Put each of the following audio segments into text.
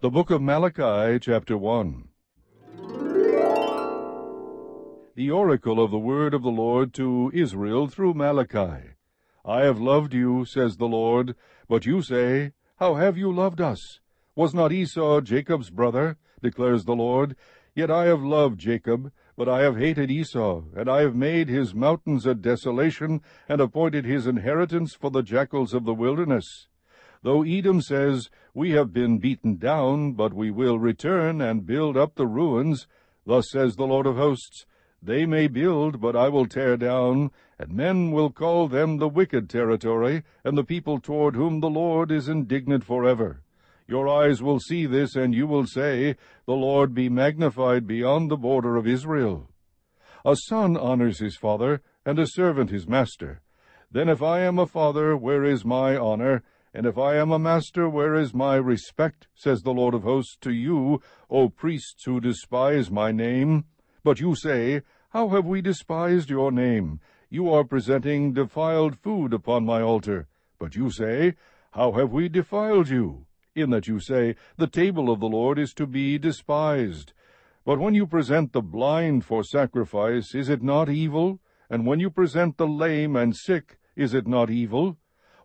The book of Malachi, chapter 1. The oracle of the word of the Lord to Israel through Malachi. I have loved you, says the Lord, but you say, How have you loved us? Was not Esau Jacob's brother? declares the Lord. Yet I have loved Jacob, but I have hated Esau, and I have made his mountains a desolation, and appointed his inheritance for the jackals of the wilderness. Though Edom says, We have been beaten down, but we will return and build up the ruins, thus says the Lord of hosts, They may build, but I will tear down, and men will call them the wicked territory, and the people toward whom the Lord is indignant forever. Your eyes will see this, and you will say, The Lord be magnified beyond the border of Israel. A son honors his father, and a servant his master. Then if I am a father, where is my honor? And if I am a master, where is my respect? says the Lord of hosts to you, O priests who despise my name. But you say, How have we despised your name? You are presenting defiled food upon my altar. But you say, How have we defiled you? in that you say, The table of the Lord is to be despised. But when you present the blind for sacrifice, is it not evil? And when you present the lame and sick, is it not evil?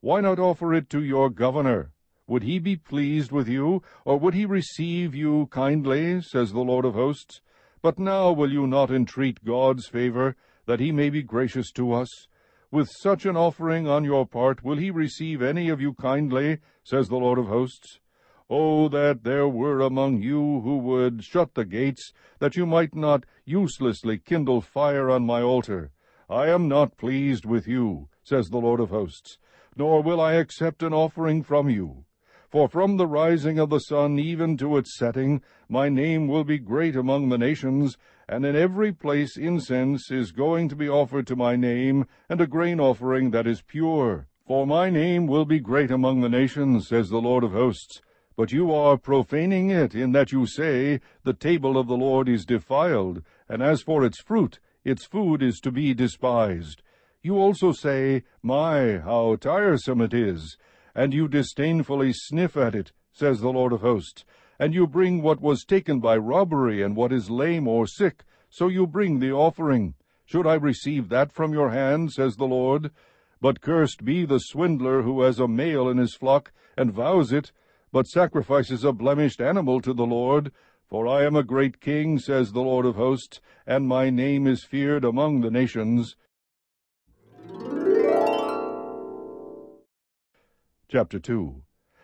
Why not offer it to your governor? Would he be pleased with you, or would he receive you kindly, says the Lord of hosts? But now will you not entreat God's favor, that he may be gracious to us? With such an offering on your part, will he receive any of you kindly, says the Lord of hosts? Oh, that there were among you who would shut the gates, that you might not uselessly kindle fire on my altar. I am not pleased with you, says the Lord of hosts, nor will I accept an offering from you. For from the rising of the sun even to its setting, my name will be great among the nations, and in every place incense is going to be offered to my name, and a grain offering that is pure. For my name will be great among the nations, says the Lord of hosts. But you are profaning it, in that you say, The table of the Lord is defiled, and as for its fruit, its food is to be despised. You also say, My, how tiresome it is! And you disdainfully sniff at it, says the Lord of hosts. And you bring what was taken by robbery, and what is lame or sick, so you bring the offering. Should I receive that from your hand, says the Lord? But cursed be the swindler who has a male in his flock, and vows it, but sacrifices a blemished animal to the Lord. For I am a great king, says the Lord of hosts, and my name is feared among the nations. Chapter 2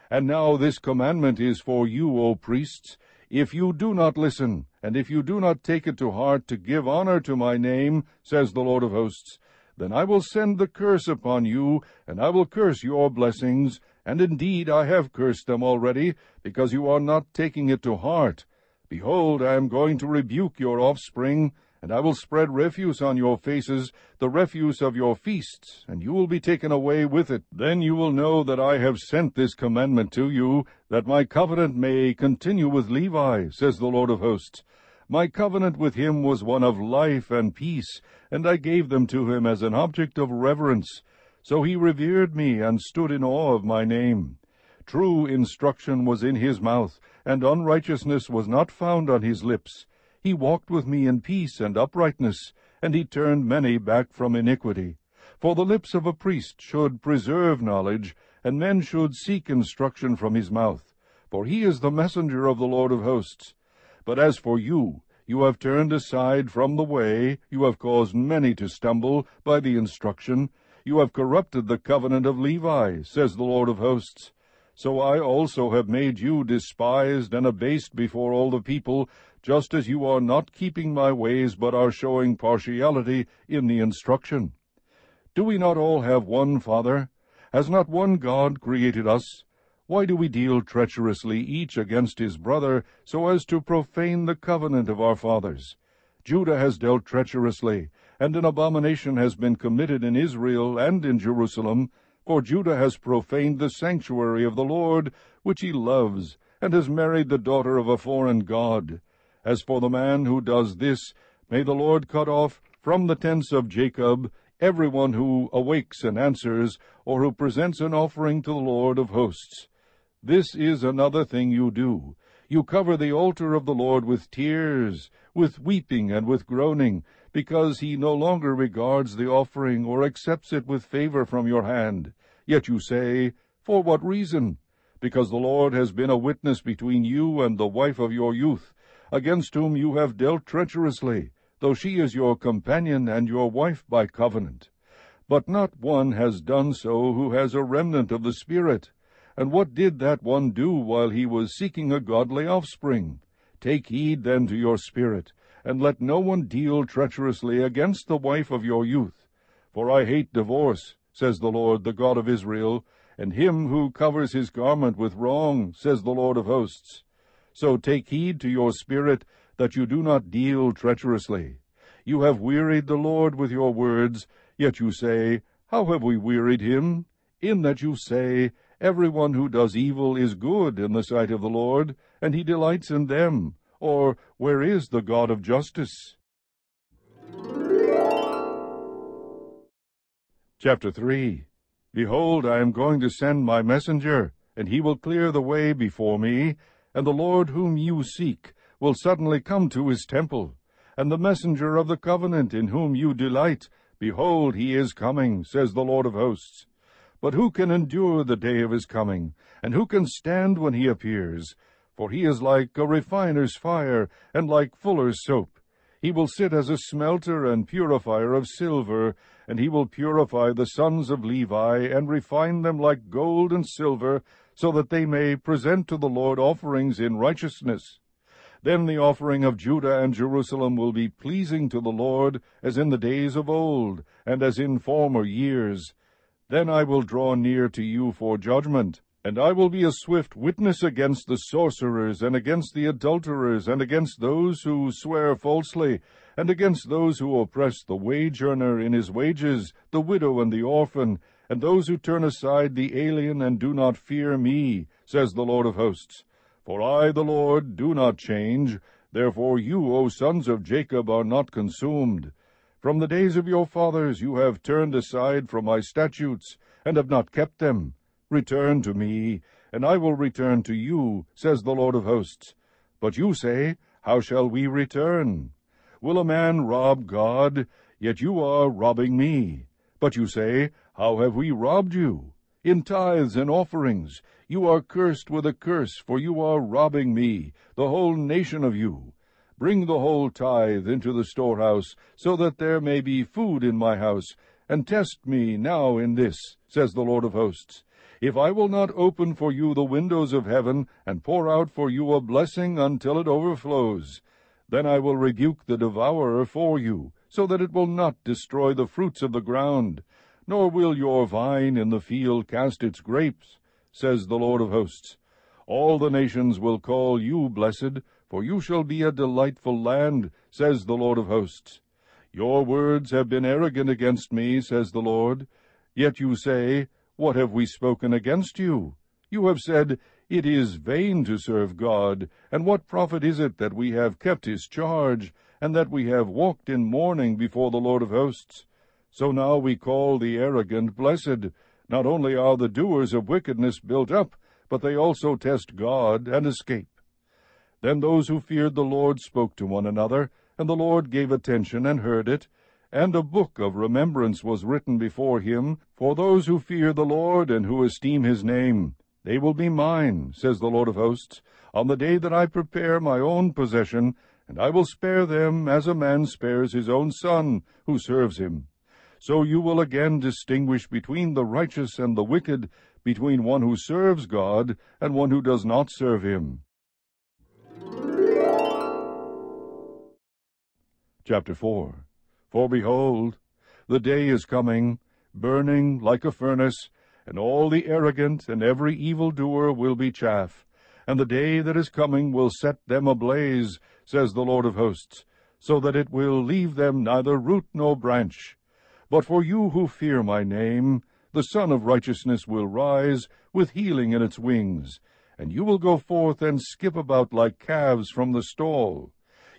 And now this commandment is for you, O priests, if you do not listen, and if you do not take it to heart to give honor to my name, says the Lord of hosts, then I will send the curse upon you, and I will curse your blessings, and indeed I have cursed them already, because you are not taking it to heart. Behold, I am going to rebuke your offspring, and I will spread refuse on your faces, the refuse of your feasts, and you will be taken away with it. Then you will know that I have sent this commandment to you, that my covenant may continue with Levi, says the Lord of hosts. My covenant with him was one of life and peace, and I gave them to him as an object of reverence. So he revered me, and stood in awe of my name. True instruction was in his mouth, and unrighteousness was not found on his lips. He walked with me in peace and uprightness, and he turned many back from iniquity. For the lips of a priest should preserve knowledge, and men should seek instruction from his mouth. For he is the messenger of the Lord of hosts. But as for you, you have turned aside from the way, you have caused many to stumble by the instruction, you have corrupted the covenant of Levi, says the Lord of hosts. So I also have made you despised and abased before all the people, just as you are not keeping my ways, but are showing partiality in the instruction. Do we not all have one Father? Has not one God created us? Why do we deal treacherously each against his brother, so as to profane the covenant of our fathers? Judah has dealt treacherously, and an abomination has been committed in Israel and in Jerusalem, for Judah has profaned the sanctuary of the Lord, which he loves, and has married the daughter of a foreign god. As for the man who does this, may the Lord cut off from the tents of Jacob every one who awakes and answers, or who presents an offering to the Lord of hosts. This is another thing you do. You cover the altar of the Lord with tears, with weeping and with groaning, because he no longer regards the offering or accepts it with favor from your hand. Yet you say, For what reason? Because the Lord has been a witness between you and the wife of your youth, against whom you have dealt treacherously, though she is your companion and your wife by covenant. But not one has done so who has a remnant of the Spirit. And what did that one do while he was seeking a godly offspring? Take heed then to your spirit, and let no one deal treacherously against the wife of your youth. For I hate divorce, says the Lord, the God of Israel, and him who covers his garment with wrong, says the Lord of hosts. So take heed to your spirit, that you do not deal treacherously. You have wearied the Lord with your words, yet you say, How have we wearied him? In that you say, Every one who does evil is good in the sight of the Lord, and he delights in them. Or, where is the God of justice? Chapter 3 Behold, I am going to send my messenger, and he will clear the way before me, and the Lord whom you seek will suddenly come to his temple. And the messenger of the covenant in whom you delight, behold, he is coming, says the Lord of hosts. But who can endure the day of his coming, and who can stand when he appears? For he is like a refiner's fire, and like fuller's soap. He will sit as a smelter and purifier of silver, and he will purify the sons of Levi, and refine them like gold and silver, so that they may present to the Lord offerings in righteousness. Then the offering of Judah and Jerusalem will be pleasing to the Lord, as in the days of old, and as in former years. Then I will draw near to you for judgment, and I will be a swift witness against the sorcerers, and against the adulterers, and against those who swear falsely, and against those who oppress the wage earner in his wages, the widow and the orphan, and those who turn aside the alien and do not fear me, says the Lord of hosts. For I, the Lord, do not change, therefore you, O sons of Jacob, are not consumed. From the days of your fathers you have turned aside from my statutes, and have not kept them. Return to me, and I will return to you, says the Lord of hosts. But you say, How shall we return? Will a man rob God? Yet you are robbing me. But you say, How have we robbed you? In tithes and offerings. You are cursed with a curse, for you are robbing me, the whole nation of you. Bring the whole tithe into the storehouse, so that there may be food in my house, and test me now in this, says the Lord of hosts. If I will not open for you the windows of heaven, and pour out for you a blessing until it overflows, then I will rebuke the devourer for you, so that it will not destroy the fruits of the ground, nor will your vine in the field cast its grapes, says the Lord of hosts. All the nations will call you blessed, for you shall be a delightful land, says the Lord of hosts. Your words have been arrogant against me, says the Lord. Yet you say, what have we spoken against you? You have said, It is vain to serve God, and what profit is it that we have kept his charge, and that we have walked in mourning before the Lord of hosts? So now we call the arrogant blessed. Not only are the doers of wickedness built up, but they also test God and escape. Then those who feared the Lord spoke to one another, and the Lord gave attention and heard it, and a book of remembrance was written before him for those who fear the Lord and who esteem his name. They will be mine, says the Lord of hosts, on the day that I prepare my own possession, and I will spare them as a man spares his own son who serves him. So you will again distinguish between the righteous and the wicked, between one who serves God and one who does not serve him. Chapter 4 for behold, the day is coming, burning like a furnace, and all the arrogant and every evildoer will be chaff. And the day that is coming will set them ablaze, says the Lord of hosts, so that it will leave them neither root nor branch. But for you who fear my name, the Sun of Righteousness will rise, with healing in its wings, and you will go forth and skip about like calves from the stall.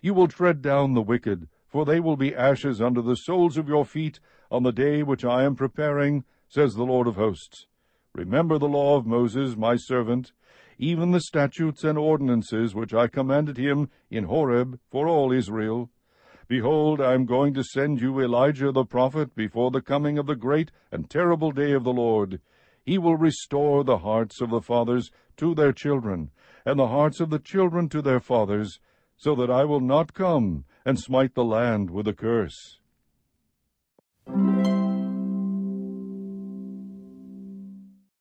You will tread down the wicked, for they will be ashes under the soles of your feet on the day which I am preparing, says the Lord of hosts. Remember the law of Moses, my servant, even the statutes and ordinances which I commanded him in Horeb for all Israel. Behold, I am going to send you Elijah the prophet before the coming of the great and terrible day of the Lord. He will restore the hearts of the fathers to their children, and the hearts of the children to their fathers, so that I will not come and smite the land with a curse.